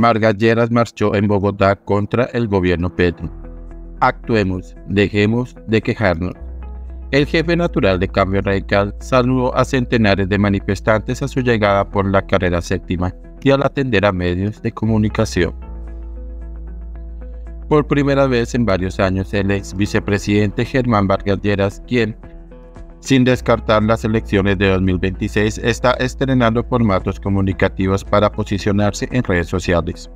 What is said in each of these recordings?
Vargas Lleras marchó en Bogotá contra el gobierno Petro. Actuemos, dejemos de quejarnos. El jefe natural de Cambio Radical saludó a centenares de manifestantes a su llegada por la carrera séptima y al atender a medios de comunicación. Por primera vez en varios años, el ex vicepresidente Germán Vargas Lleras, quien, sin descartar las elecciones de 2026, está estrenando formatos comunicativos para posicionarse en redes sociales.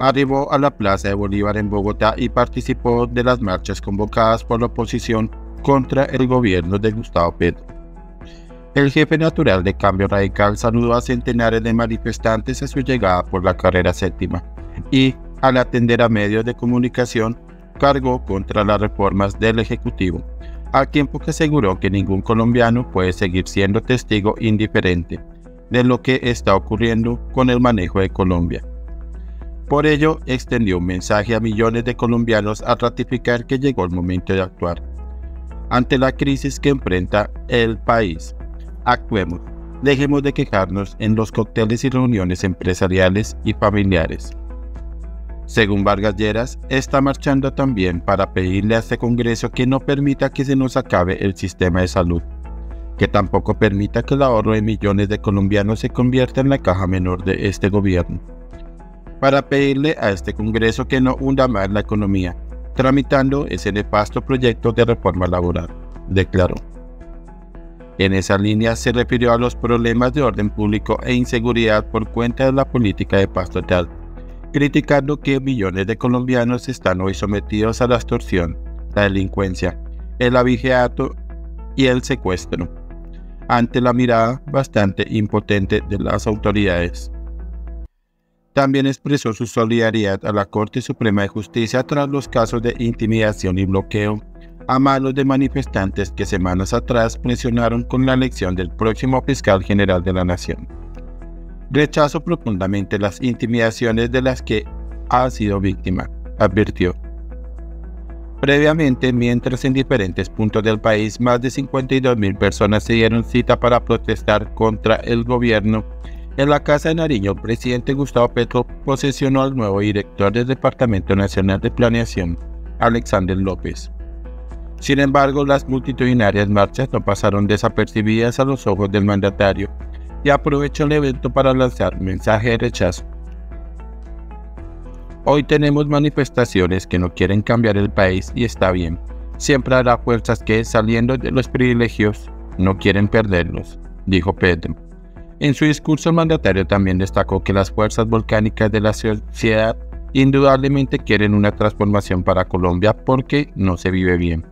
Arribó a la Plaza de Bolívar en Bogotá y participó de las marchas convocadas por la oposición contra el gobierno de Gustavo Petro. El jefe natural de Cambio Radical saludó a centenares de manifestantes a su llegada por la carrera séptima y, al atender a medios de comunicación, cargó contra las reformas del Ejecutivo, al tiempo que aseguró que ningún colombiano puede seguir siendo testigo indiferente de lo que está ocurriendo con el manejo de Colombia. Por ello, extendió un mensaje a millones de colombianos a ratificar que llegó el momento de actuar ante la crisis que enfrenta el país Actuemos. Dejemos de quejarnos en los cócteles y reuniones empresariales y familiares. Según Vargas Lleras, está marchando también para pedirle a este Congreso que no permita que se nos acabe el sistema de salud, que tampoco permita que el ahorro de millones de colombianos se convierta en la caja menor de este gobierno. Para pedirle a este Congreso que no hunda más la economía, tramitando ese nefasto proyecto de reforma laboral, declaró. En esa línea se refirió a los problemas de orden público e inseguridad por cuenta de la política de paz total, criticando que millones de colombianos están hoy sometidos a la extorsión, la delincuencia, el abigeato y el secuestro, ante la mirada bastante impotente de las autoridades. También expresó su solidaridad a la Corte Suprema de Justicia tras los casos de intimidación y bloqueo a manos de manifestantes que semanas atrás presionaron con la elección del próximo fiscal general de la nación. Rechazo profundamente las intimidaciones de las que ha sido víctima, advirtió. Previamente, mientras en diferentes puntos del país más de 52.000 personas se dieron cita para protestar contra el gobierno, en la Casa de Nariño, el presidente Gustavo Petro posesionó al nuevo director del Departamento Nacional de Planeación, Alexander López. Sin embargo, las multitudinarias marchas no pasaron desapercibidas a los ojos del mandatario y aprovechó el evento para lanzar mensaje de rechazo. Hoy tenemos manifestaciones que no quieren cambiar el país y está bien. Siempre habrá fuerzas que, saliendo de los privilegios, no quieren perderlos, dijo Pedro. En su discurso mandatario también destacó que las fuerzas volcánicas de la sociedad indudablemente quieren una transformación para Colombia porque no se vive bien